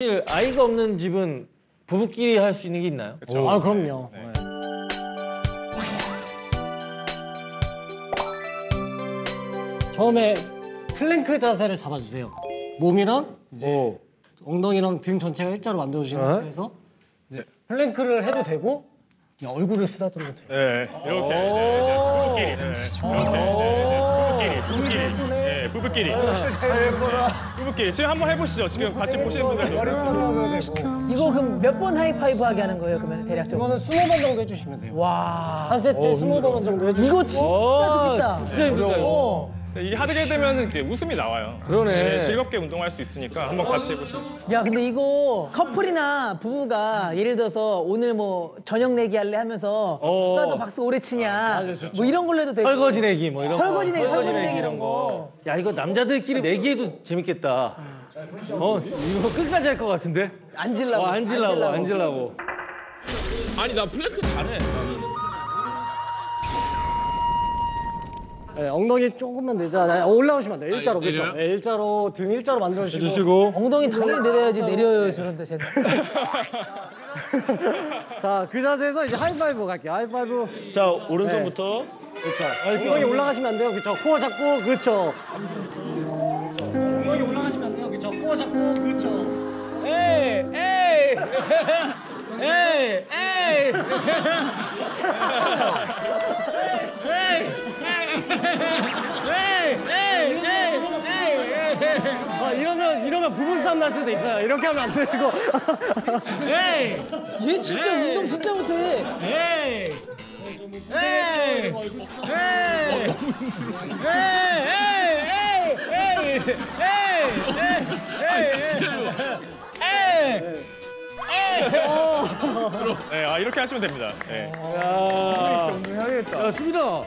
사실 아이가 없는 집은 부부끼리 할 수 있는 게 있나요? 아 그럼요. 네. 처음에 플랭크 자세를 잡아주세요. 몸이랑 이제 오. 엉덩이랑 등 전체가 일자로 만들어주시는 어? 상태에서 이제 플랭크를 해도 되고 그냥 얼굴을 쓰다듬어도 돼요. 네, 이렇게. 네, 네, 부부끼리. 네, 부부끼리. 부부끼리. 네, 부부끼리. 부부끼리. 지금 한번 해보시죠. 지금 같이 보시는 분들도. 이거 그럼 몇 번 하이파이브 하게 하는 거예요? 그러면 대략적으로? 이거는 스무 번 정도 해주시면 돼요. 와. 한 세트에 스무 번 정도 해주시면 이거 진짜 재밌다. 진짜 힘들다. 어. 네, 이게 하게 되면 이렇게 웃음이 나와요. 그러네. 즐겁게 운동할 수 있으니까 한번 같이 해보시죠. 야 근데 이거 커플이나 부부가 예를 들어서 오늘 뭐 저녁 내기 할래 하면서 어. 누가 더 박수 오래 치냐 뭐 이런 걸로 해도 되고 설거지 내기 뭐 이런 거. 설거지 내기 설거지 내기 이런 거 야 이거 남자들끼리 내기해도 재밌겠다. 어 이거 끝까지 할 것 같은데? 앉으려고 어, 앉으려고 앉으려고. 아니 나 플랭크 잘해. 네, 엉덩이 조금만 내자. 네, 올라오시면 안 돼요. 일자로 아, 그렇죠. 내려요? 네, 일자로 등 일자로 만들어주시고. 주시고. 엉덩이 당연히 내려야지 내려요 저런데 쟤는 자, 그 자세에서 이제 하이파이브 갈게요. 하이파이브. 자 오른손부터. 그렇죠. 엉덩이 올라가시면 안 돼요. 그렇죠. 코어 잡고 그렇죠. 엉덩이 올라가시면 안 돼요. 그렇죠. 코어 잡고 그렇죠. 에이 에이 에이 에이. 이러면 이러면 부부 싸움 날 수도 있어요. 이렇게 하면 안 되고. 얘 진짜 운동 진짜 못해. 네, 아, 이렇게 하시면 됩니다. 네. 야, 야 수빈아